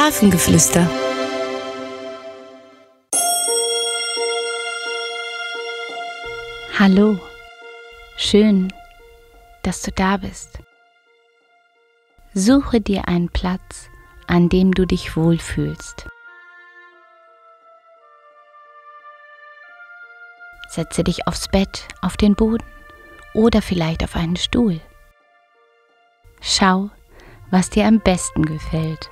Hafengeflüster. Hallo, schön, dass du da bist. Suche dir einen Platz, an dem du dich wohlfühlst. Setze dich aufs Bett, auf den Boden oder vielleicht auf einen Stuhl. Schau, was dir am besten gefällt.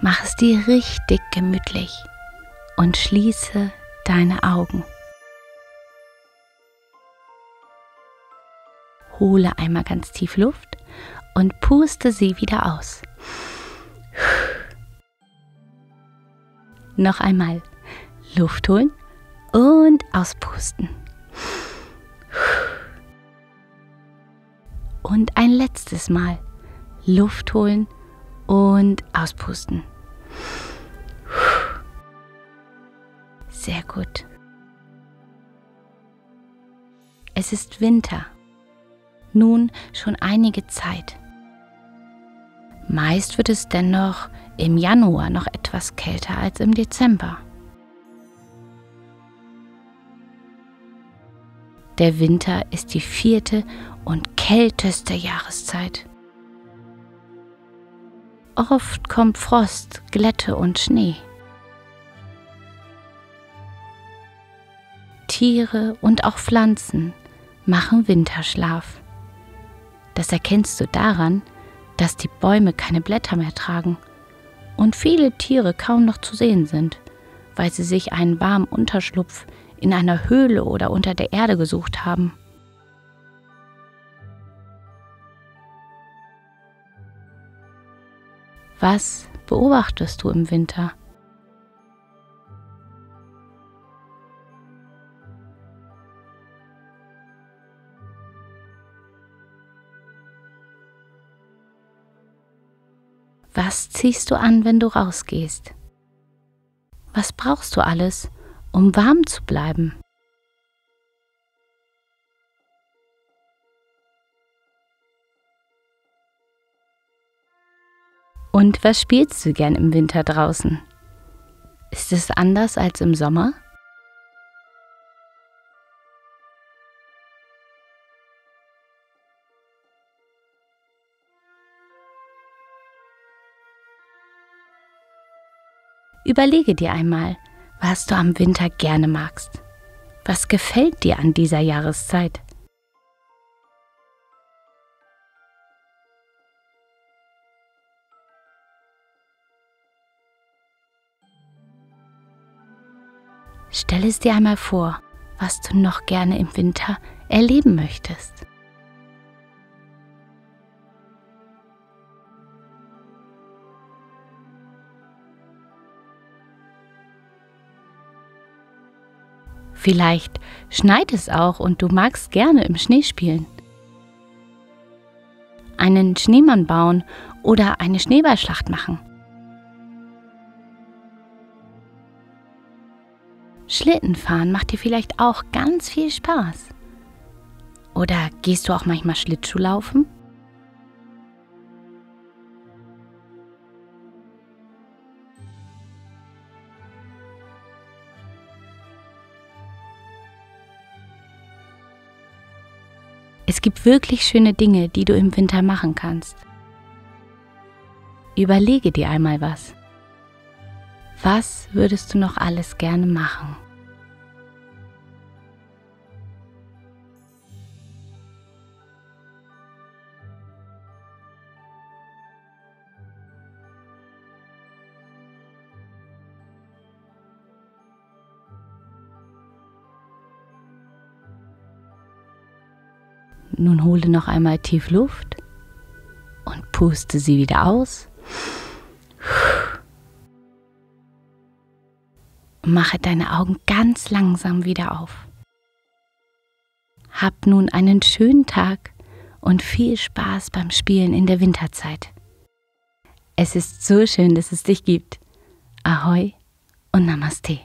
Mach es dir richtig gemütlich und schließe deine Augen. Hole einmal ganz tief Luft und puste sie wieder aus. Noch einmal Luft holen und auspusten. Und ein letztes Mal Luft holen und auspusten. Sehr gut. Es ist Winter. Nun schon einige Zeit. Meist wird es dennoch im Januar noch etwas kälter als im Dezember. Der Winter ist die vierte und kälteste Jahreszeit. Oft kommt Frost, Glätte und Schnee. Tiere und auch Pflanzen machen Winterschlaf. Das erkennst du daran, dass die Bäume keine Blätter mehr tragen und viele Tiere kaum noch zu sehen sind, weil sie sich einen warmen Unterschlupf in einer Höhle oder unter der Erde gesucht haben. Was beobachtest du im Winter? Was ziehst du an, wenn du rausgehst? Was brauchst du alles, um warm zu bleiben? Und was spielst du gern im Winter draußen? Ist es anders als im Sommer? Überlege dir einmal, was du am Winter gerne magst. Was gefällt dir an dieser Jahreszeit? Stell es dir einmal vor, was du noch gerne im Winter erleben möchtest. Vielleicht schneit es auch und du magst gerne im Schnee spielen. Einen Schneemann bauen oder eine Schneeballschlacht machen. Schlittenfahren macht dir vielleicht auch ganz viel Spaß. Oder gehst du auch manchmal Schlittschuh laufen? Es gibt wirklich schöne Dinge, die du im Winter machen kannst. Überlege dir einmal was. Was würdest du noch alles gerne machen? Nun hole noch einmal tief Luft und puste sie wieder aus. Mache deine Augen ganz langsam wieder auf. Hab nun einen schönen Tag und viel Spaß beim Spielen in der Winterzeit. Es ist so schön, dass es dich gibt. Ahoi und Namaste.